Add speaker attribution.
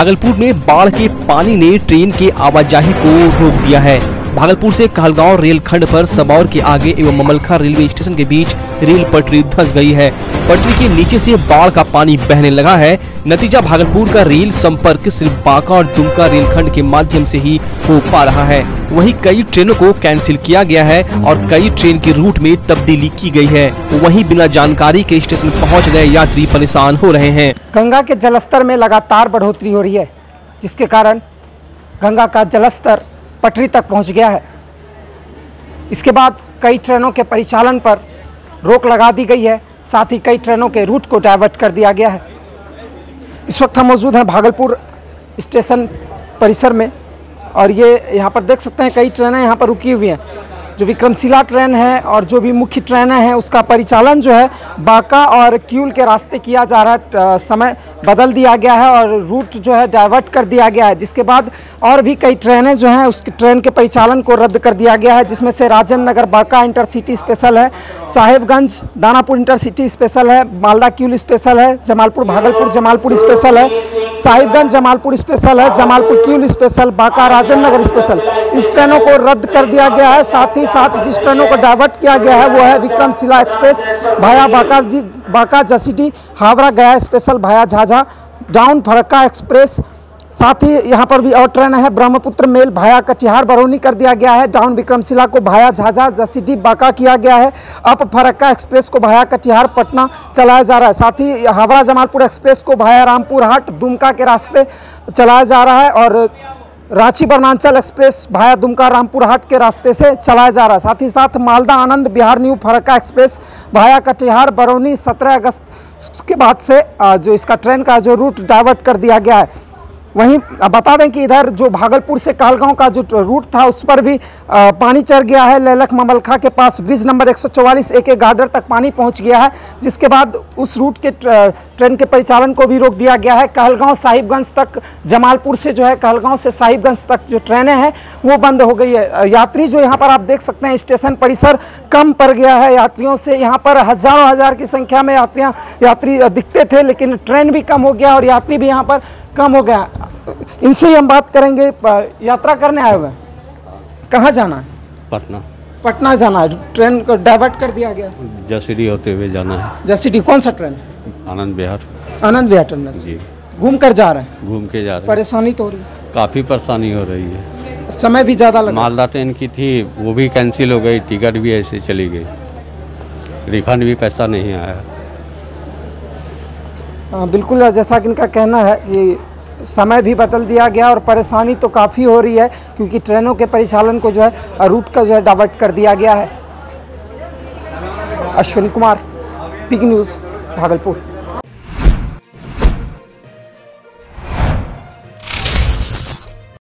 Speaker 1: भागलपुर में बाढ़ के पानी ने ट्रेन के आवाजाही को रोक दिया है। भागलपुर से कहलगांव रेलखंड पर सबौर के आगे एवं ममलखा रेलवे स्टेशन के बीच रेल पटरी धंस गई है। पटरी के नीचे से बाढ़ का पानी बहने लगा है। नतीजा भागलपुर का रेल संपर्क सिर्फ़ बांका और दुमका रेलखंड के माध्यम से ही हो पा रहा है। वहीं कई ट्रेनों को कैंसिल किया गया है और कई ट्रेन के रूट में तब्दीली की गई है। वहीं बिना जानकारी के स्टेशन पहुँच गए यात्री परेशान हो रहे हैं।
Speaker 2: गंगा के जलस्तर में लगातार बढ़ोतरी हो रही है, जिसके कारण गंगा का जलस्तर पटरी तक पहुँच गया है। इसके बाद कई ट्रेनों के परिचालन पर रोक लगा दी गई है। साथ ही कई ट्रेनों के रूट को डाइवर्ट कर दिया गया है। इस वक्त हम मौजूद हैं भागलपुर स्टेशन परिसर में और ये यहाँ पर देख सकते हैं कई ट्रेनें यहाँ पर रुकी हुई हैं। जो विक्रमशिला ट्रेन है और जो भी मुख्य ट्रेनें हैं, उसका परिचालन जो है बांका और क्यूल के रास्ते किया जा रहा है समय बदल दिया गया है और रूट जो है डाइवर्ट कर दिया गया है। जिसके बाद और भी कई ट्रेनें जो हैं, उस ट्रेन के परिचालन को रद्द कर दिया गया है, जिसमें से राजेंद्र नगर बांका इंटरसिटी स्पेशल है, साहेबगंज दानापुर इंटरसिटी स्पेशल है, मालदा क्यूल स्पेशल है, जमालपुर भागलपुर जमालपुर स्पेशल है साहिबगंज जमालपुर स्पेशल है, जमालपुर क्यूल स्पेशल, बांका राजेंद्र नगर स्पेशल। इस ट्रेनों को रद्द कर दिया गया है, साथ ही साथ जिस ट्रेनों को डाइवर्ट किया गया है, वो है विक्रमशिला एक्सप्रेस भाया बांका जी बांका जसीडी, हावड़ा गया स्पेशल भाया झाझा, डाउन फरक्का एक्सप्रेस साथ ही यहाँ पर भी और ट्रेन है। ब्रह्मपुत्र मेल भाया कटिहार बरौनी कर दिया गया है। डाउन विक्रमशिला को भाया झाझा जसीडी बांका किया गया है। अप फरक्का एक्सप्रेस को भाया कटिहार पटना चलाया जा रहा है। साथ ही हावड़ा जमालपुर एक्सप्रेस को भाया रामपुर हाट दुमका के रास्ते चलाया जा रहा है और रांची बर्नाचल एक्सप्रेस भाया दुमका रामपुर हाट के रास्ते से चलाया जा रहा है। साथ ही साथ मालदा आनंद बिहार न्यू फरक्का एक्सप्रेस भाया कटिहार बरौनी सत्रह अगस्त के बाद से जो इसका ट्रेन का जो रूट डाइवर्ट कर दिया गया है। वहीं बता दें कि इधर जो भागलपुर से कालगांव का जो रूट था, उस पर भी पानी चढ़ गया है। लेलख ममलखा के पास ब्रिज नंबर 144 ए के गार्डर तक पानी पहुँच गया है, जिसके बाद उस रूट के ट्रेन के परिचालन को भी रोक दिया गया है। कहलगांव साहिबगंज तक, जमालपुर से जो है कहलगांव से साहिबगंज तक जो ट्रेनें हैं, वो बंद हो गई है। यात्री जो यहाँ पर आप देख सकते हैं, स्टेशन परिसर कम पड़ गया है। यात्रियों से यहाँ पर हज़ारों, हज़ार की संख्या में यात्रियाँ, यात्री दिखते थे, लेकिन ट्रेन भी कम हो गया और यात्री भी यहाँ पर कम हो गया। इनसे ही हम बात करेंगे यात्रा करने आए हुए। कहाँ जाना है?
Speaker 3: पटना।
Speaker 2: पटना जाना है। ट्रेन को डाइवर्ट कर दिया गया।
Speaker 3: जसीडी होते हुए जाना है।
Speaker 2: जसीडी कौन सा ट्रेन?
Speaker 3: आनंद बिहार
Speaker 2: आनंद बिहार टर्मिनल
Speaker 3: जी।
Speaker 2: घूम कर जा रहे हैं?
Speaker 3: घूम के जा रहे हैं।
Speaker 2: परेशानी तो हो रही है?
Speaker 3: काफ़ी परेशानी हो रही है।
Speaker 2: समय भी ज़्यादा लगा।
Speaker 3: मालदा ट्रेन की थी वो भी कैंसिल हो गई टिकट भी ऐसे चली गई। रिफंड भी पैसा नहीं आया।
Speaker 2: बिल्कुल, जैसा कि इनका कहना है कि समय भी बदल दिया गया और परेशानी तो काफ़ी हो रही है, क्योंकि ट्रेनों के परिचालन को जो है रूट का जो है, डाइवर्ट कर दिया गया है। Ashwini Kumar pig news Bhagalpur.